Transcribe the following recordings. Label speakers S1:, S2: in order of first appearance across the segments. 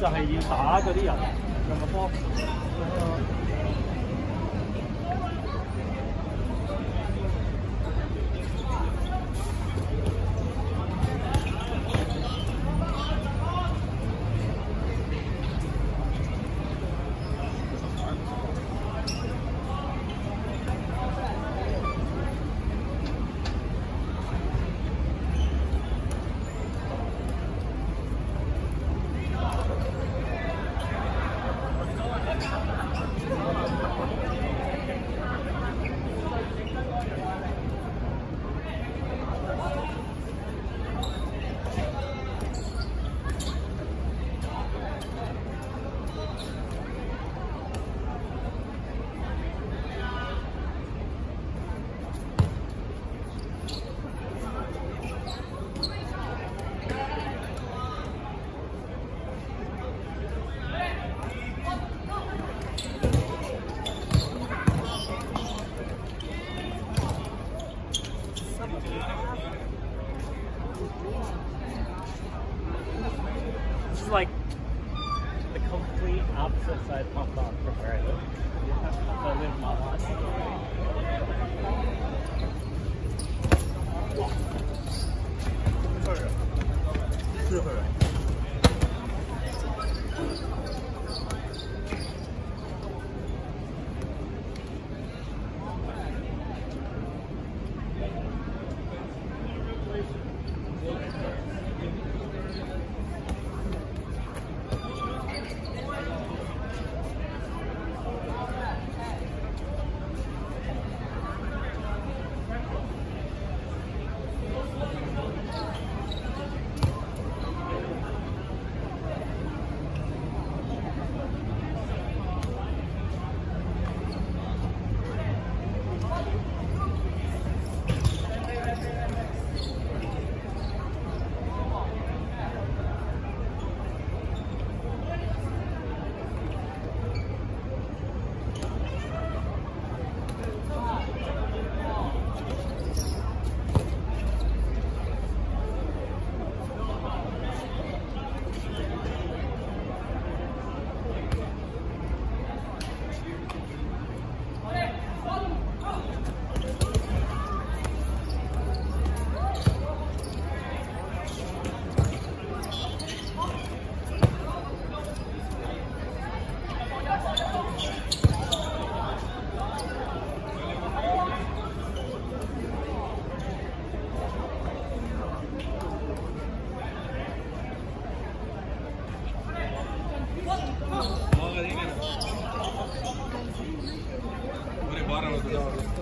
S1: 就係要打嗰啲人用個波。
S2: Thank you.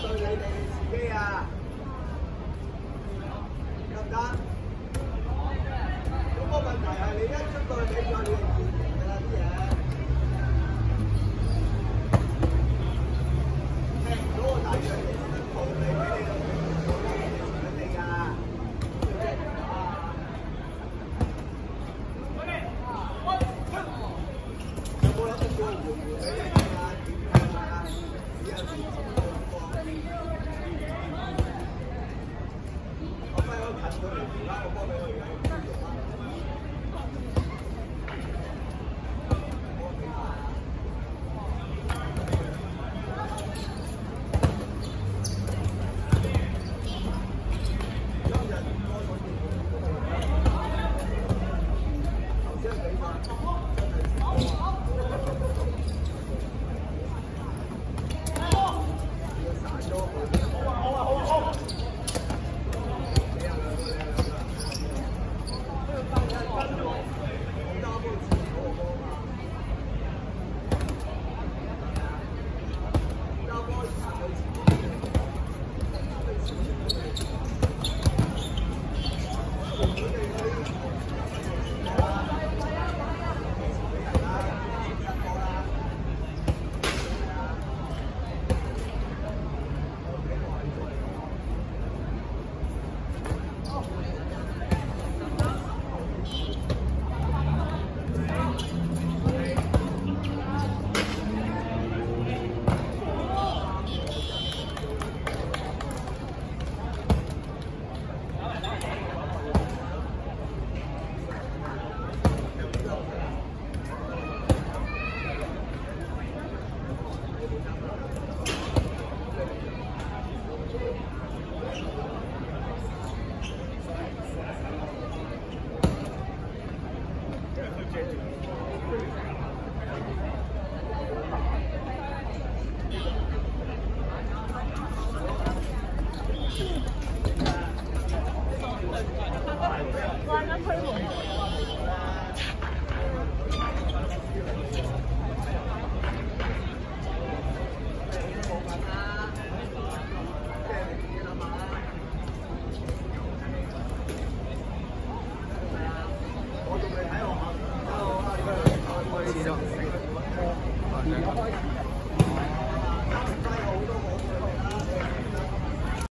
S2: 對你哋自己啊，得唔得？咁個問題係你一出到，你就。